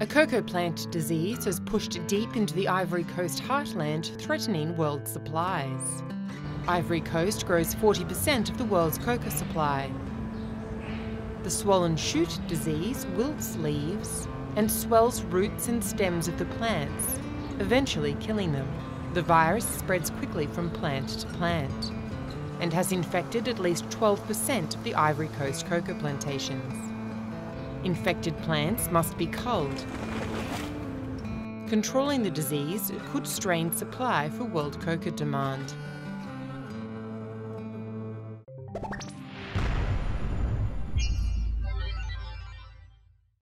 A cocoa plant disease has pushed deep into the Ivory Coast heartland, threatening world supplies. Ivory Coast grows 40% of the world's cocoa supply. The swollen shoot disease wilts leaves and swells roots and stems of the plants, eventually killing them. The virus spreads quickly from plant to plant and has infected at least 12% of the Ivory Coast cocoa plantations. Infected plants must be culled. Controlling the disease could strain supply for world cocoa demand.